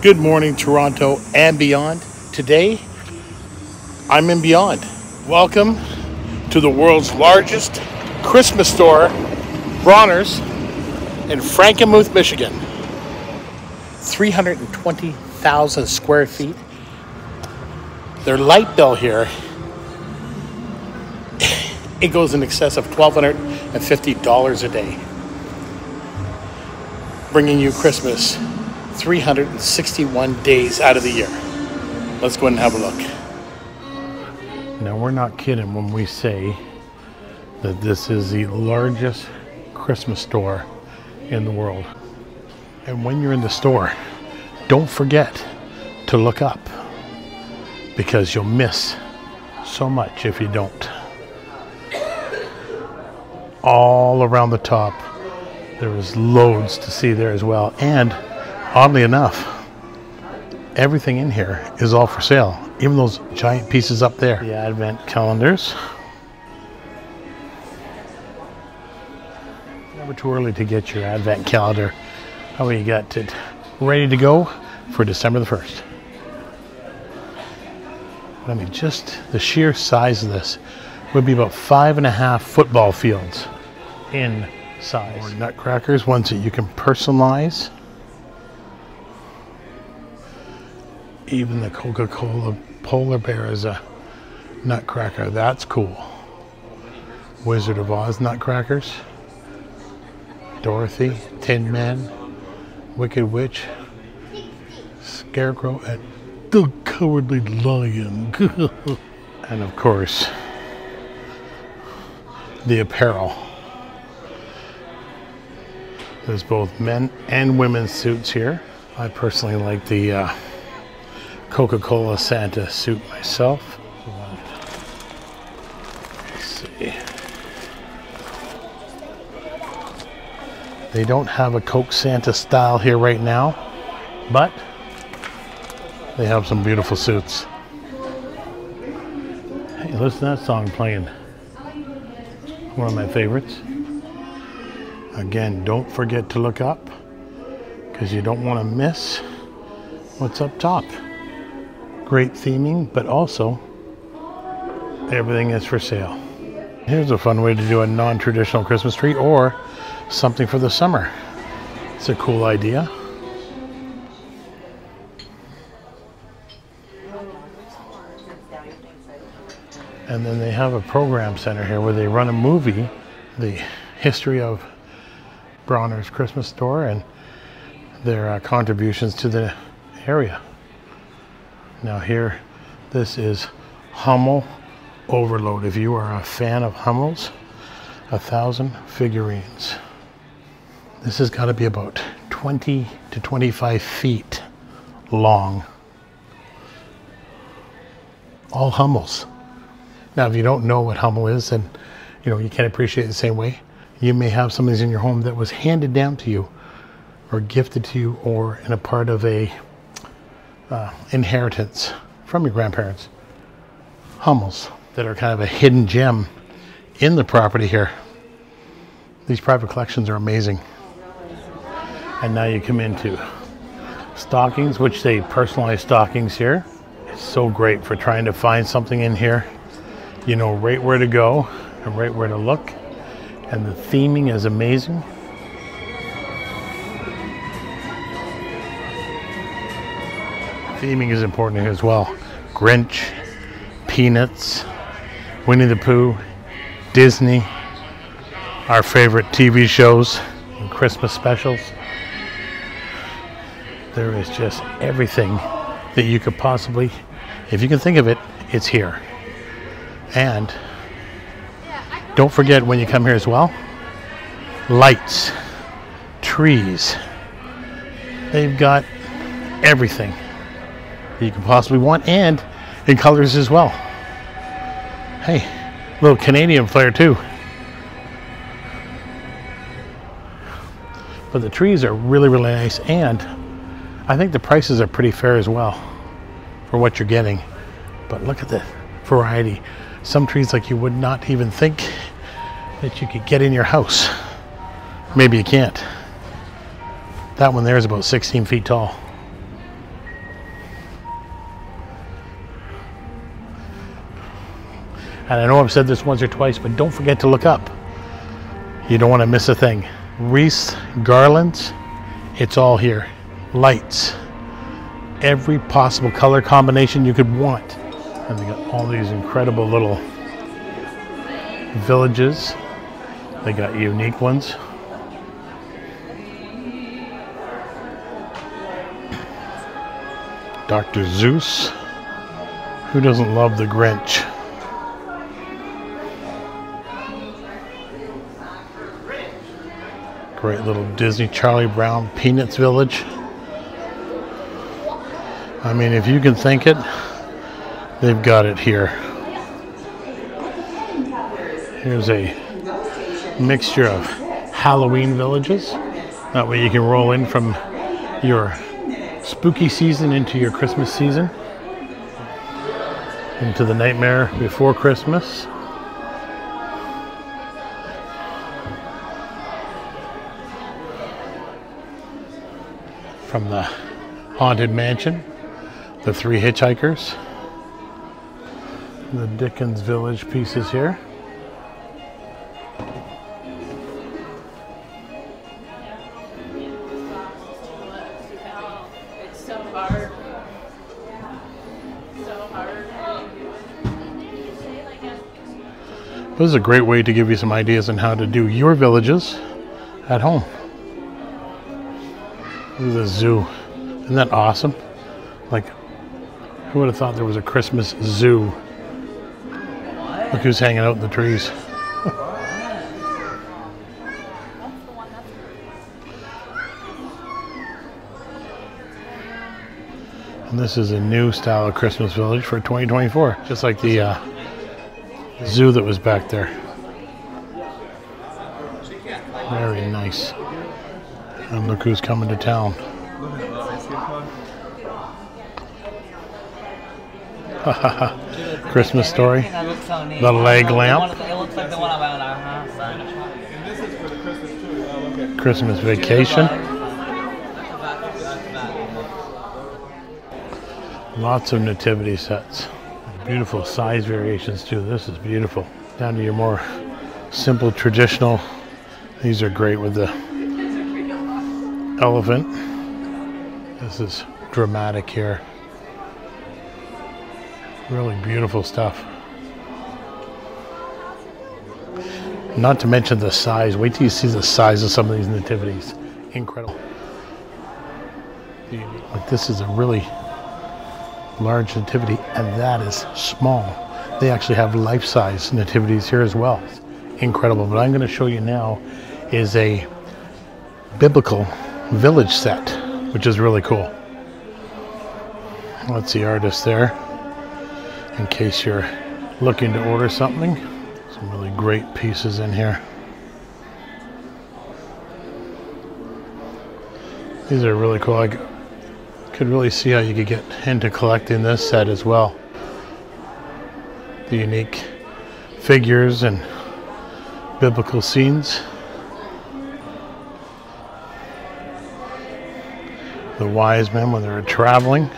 Good morning, Toronto and beyond. Today, I'm in Beyond. Welcome to the world's largest Christmas store, Bronner's, in Frankenmuth, Michigan. 320,000 square feet. Their light bill here, it goes in excess of $1,250 a day. Bringing you Christmas 361 days out of the year. Let's go and have a look. Now, we're not kidding when we say that this is the largest Christmas store in the world. And when you're in the store, don't forget to look up because you'll miss so much if you don't. All around the top, there is loads to see there as well. And oddly enough, everything in here is all for sale, even those giant pieces up there. The advent calendars. Never too early to get your advent calendar. How you got it ready to go for December the 1st. I mean, just the sheer size of this would be about five and a half football fields in size. Or nutcrackers, ones that you can personalize. Even the Coca-Cola polar bear is a nutcracker. That's cool. Wizard of Oz nutcrackers. Dorothy, Tin Man, Wicked Witch, Scarecrow, and the Cowardly Lion. and of course, the apparel. There's both men and women's suits here. I personally like the uh, Coca-Cola Santa suit myself. Let's see. They don't have a Coke Santa style here right now, but they have some beautiful suits. Hey, listen to that song playing. One of my favorites. Again, don't forget to look up because you don't want to miss what's up top. Great theming, but also everything is for sale. Here's a fun way to do a non-traditional Christmas tree or something for the summer. It's a cool idea. And then they have a program center here where they run a movie, the history of Bronner's Christmas store and their uh, contributions to the area. Now here, this is Hummel Overload. If you are a fan of Hummels, a thousand figurines. This has got to be about 20 to 25 feet long. All Hummels. Now, if you don't know what Hummel is, and you know you can't appreciate it the same way, you may have some of these in your home that was handed down to you or gifted to you or in a part of a uh, inheritance from your grandparents. Hummels that are kind of a hidden gem in the property here. These private collections are amazing. And now you come into stockings, which they personalized stockings here. It's so great for trying to find something in here. You know right where to go and right where to look and the theming is amazing. Theming is important here as well. Grinch, Peanuts, Winnie the Pooh, Disney, our favorite TV shows and Christmas specials. There is just everything that you could possibly, if you can think of it, it's here. And don't forget when you come here as well, lights, trees. They've got everything you can possibly want and in colors as well. Hey, little Canadian flair too. But the trees are really, really nice and I think the prices are pretty fair as well for what you're getting. But look at the variety. Some trees like you would not even think that you could get in your house. Maybe you can't. That one there is about 16 feet tall. And I know I've said this once or twice, but don't forget to look up. You don't want to miss a thing. Wreaths, garlands, it's all here. Lights, every possible color combination you could want. And they got all these incredible little villages. They got unique ones. Dr. Seuss. Who doesn't love the Grinch? Great little Disney Charlie Brown Peanuts Village. I mean, if you can think it, they've got it here. Here's a mixture of Halloween villages. That way you can roll in from your spooky season into your Christmas season, into the nightmare before Christmas. From the Haunted Mansion, the Three Hitchhikers, the Dickens Village pieces here. It's so hard. So hard. This is a great way to give you some ideas on how to do your villages at home. This is a zoo. Isn't that awesome? Like, who would have thought there was a Christmas zoo? Look who's hanging out in the trees. and this is a new style of Christmas village for 2024, just like the uh, zoo that was back there. Very nice. And look who's coming to town. Christmas story. The leg lamp. Christmas vacation. Lots of nativity sets. Beautiful size variations too. This is beautiful. Down to your more simple traditional. These are great with the elephant. This is dramatic here. Really beautiful stuff. Not to mention the size. Wait till you see the size of some of these nativities. Incredible. Like this is a really large nativity, and that is small. They actually have life-size nativities here as well. Incredible. What I'm going to show you now is a biblical village set, which is really cool. That's the artist there. In case you're looking to order something, some really great pieces in here. These are really cool. I could really see how you could get into collecting this set as well. The unique figures and biblical scenes. The wise men when they were traveling.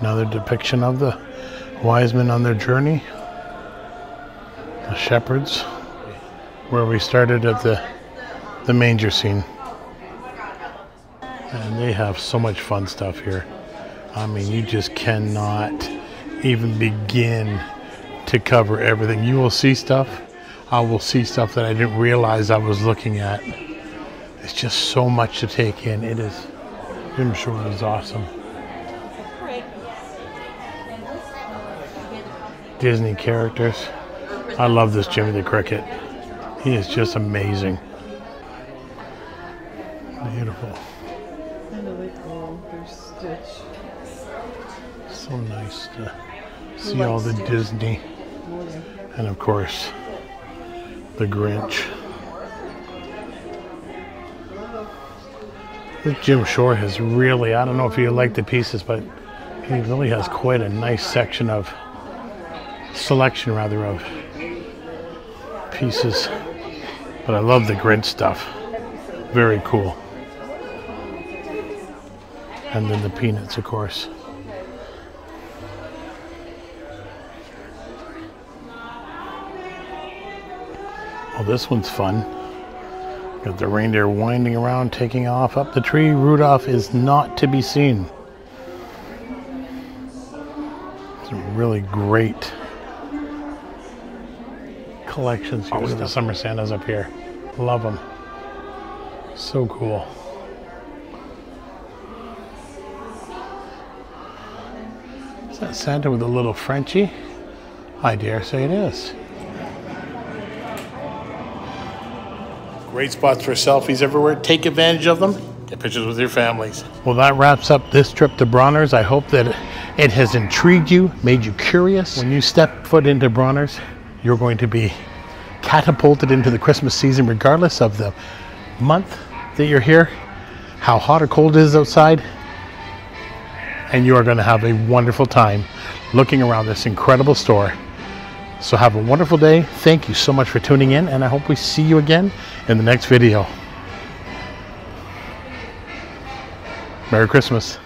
Another depiction of the wise men on their journey. The shepherds, where we started at the, the manger scene. And they have so much fun stuff here. I mean, you just cannot even begin to cover everything. You will see stuff. I will see stuff that I didn't realize I was looking at. It's just so much to take in. It is. Jim Shore is awesome. Disney characters. I love this Jimmy the Cricket. He is just amazing. Beautiful. So nice to see all the Disney. And of course, the Grinch. This Jim Shore has really, I don't know if you like the pieces, but he really has quite a nice section of, selection rather, of pieces. But I love the Grinch stuff. Very cool. And then the peanuts, of course. Oh, this one's fun. Got the reindeer winding around, taking off up the tree. Rudolph is not to be seen. Some really great collections here. At the summer Santas up here. Love them. So cool. Is that Santa with a little Frenchie? I dare say it is. Great spots for selfies everywhere. Take advantage of them. Get pictures with your families. Well, that wraps up this trip to Bronner's. I hope that it has intrigued you, made you curious. When you step foot into Bronner's, you're going to be catapulted into the Christmas season, regardless of the month that you're here, how hot or cold it is outside, and you are going to have a wonderful time looking around this incredible store. So have a wonderful day. Thank you so much for tuning in, and I hope we see you again in the next video. Merry Christmas.